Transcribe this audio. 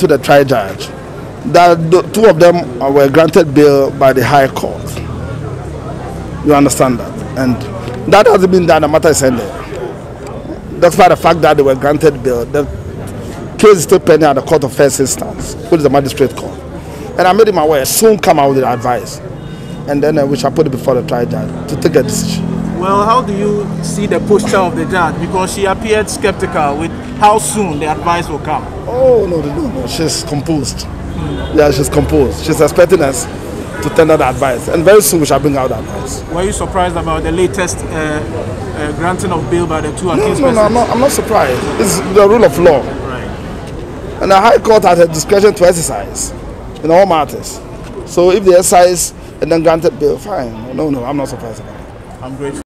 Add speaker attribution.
Speaker 1: to the trial judge that the, two of them were granted bail by the High Court. You understand that? And that hasn't been done, the matter is ended. Despite the fact that they were granted bail, the case is still pending at the Court of First Instance, which is the magistrate court. And I made him aware, soon come out with advice. And then uh, we shall put it before the trial judge to take a decision.
Speaker 2: Well, how do you see the posture of the judge? Because she appeared skeptical with how soon the advice will come.
Speaker 1: Oh, no, no, no, she's composed. Yeah, she's composed. She's expecting us to tender the advice. And very soon we shall bring out the advice.
Speaker 2: Were you surprised about the latest uh, uh, granting of bail by the two accused
Speaker 1: no, no, no, I'm not, I'm not surprised. It's the rule of law.
Speaker 2: Right.
Speaker 1: And the High Court has a discretion to exercise in all matters. So if they exercise and then granted bail, fine. No, no, I'm not surprised about it.
Speaker 2: I'm grateful.